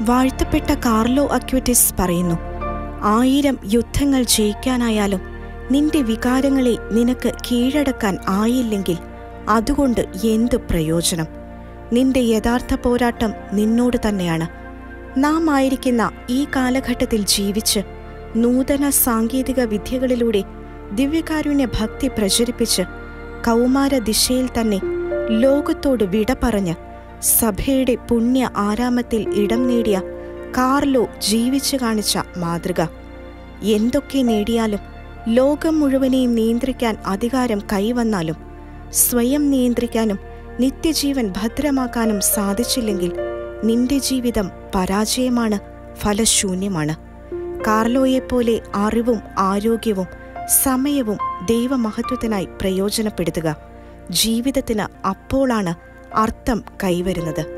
വാഴ്ത്തപ്പെട്ട Carlo Acutis പറയുന്നു ആയിരം യുദ്ധങ്ങൾ ജയിക്കാനായാലും നിന്റെ വികാരങ്ങളെ നിനക്ക് കീഴടക്കാൻ ആയില്ലെങ്കിൽ അതുകൊണ്ട് എന്ത് പ്രയോജനം? നിന്റെ യഥാർത്ഥ പോരാട്ടം നിന്നോട് തന്നെയാണ്. നാം ആയിരിക്കുന്ന ഈ കാലഘട്ടത്തിൽ ജീവിച്ച് നൂതന സാങ്കേതിക വിദ്യകളിലൂടെ ദിവ്യകാരുണ്യ ഭക്തി പ്രചരിപ്പിച്ച് കൗമാര ദിശയിൽ തന്നെ ലോകത്തോട് വിട പറഞ്ഞ് സഭയുടെ പുണ്യ ആരാമത്തിൽ ഇടം നേടിയ കാർലോ ജീവിച്ചു കാണിച്ച മാതൃക. എന്തൊക്കെ നേടിയാലും ലോകം മുഴുവനെയും നിയന്ത്രിക്കാൻ അധികാരം കൈവന്നാലും സ്വയം നിയന്ത്രിക്കാനും നിത്യജീവൻ ഭദ്രമാക്കാനും സാധിച്ചില്ലെങ്കിൽ നിന്റെ ജീവിതം പരാജയമാണ് ഫലശൂന്യമാണ്. കാർലോയെപ്പോലെ അറിവും ആരോഗ്യവും സമയവും ദൈവമഹത്വത്തിനായി പ്രയോജനപ്പെടുത്തുക. ജീവിതത്തിന് അപ്പോളാണ് അർത്ഥം കൈവരുന്നത്.